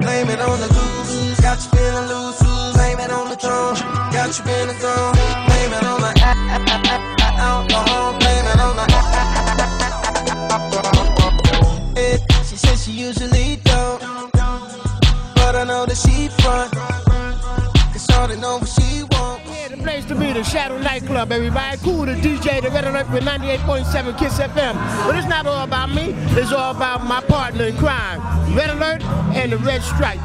Blame it on the goose. Got you feeling loose. Blame it on the drum. Got you feeling gone. Blame it on the alcohol. Blame it on the. She says she usually don't. But I know that she front. Cause all they know what she to be, the Shadow Nightclub, everybody. Cool, the DJ, the Red Alert with 98.7 Kiss FM. But it's not all about me, it's all about my partner in crime, Red Alert and the Red Stripe.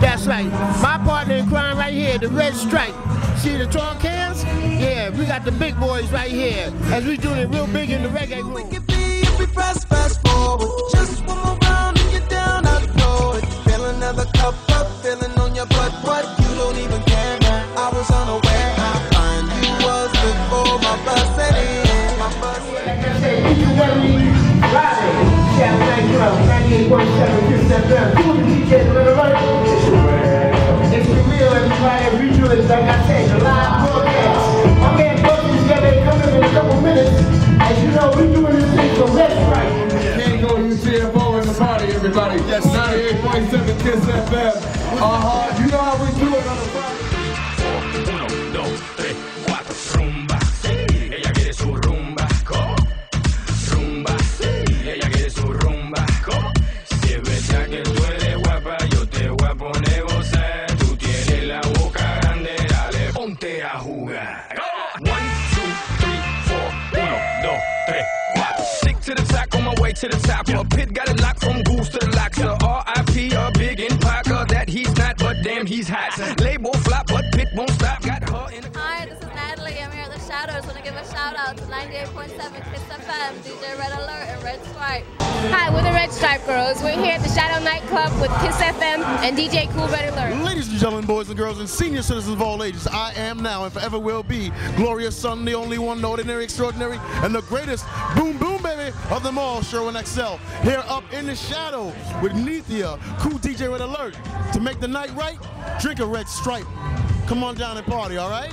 That's right, my partner in crime right here, the Red Stripe. See the tall cans? Yeah, we got the big boys right here, as we doing it real big in the reggae room. We could be if we press forward. Just one more round and you're down, I know it. Fill another cup up, feeling on your butt. What? You don't even care. I was 98.7 Kiss FM. Cool, the DJ, Red Alert. It's real, everybody. Like I said, live. My man gonna come in a couple minutes. As you know, we doing this thing UTFO in the party, everybody. Yes, 98.7 Kiss FM. Uh-huh. A jugar. One, two, three, four, uno, dos, tres, cuatro. Stick to the top on my way to the top. A pit got it locked from goose to the locks. So R.I.P. a big in Parker that he's not, but damn he's hot. 98.7 Kiss FM, DJ Red Alert, and Red Stripe. Hi, we're the Red Stripe Girls. We're here at the Shadow Nightclub with Kiss FM and DJ Cool Red Alert. Ladies and gentlemen, boys and girls, and senior citizens of all ages, I am now and forever will be glorious son, the only one, the ordinary, extraordinary, and the greatest boom boom baby of them all, Sherwin XL. Here up in the shadow with Nethia, cool DJ Red Alert. To make the night right, drink a red stripe. Come on down and party, all right?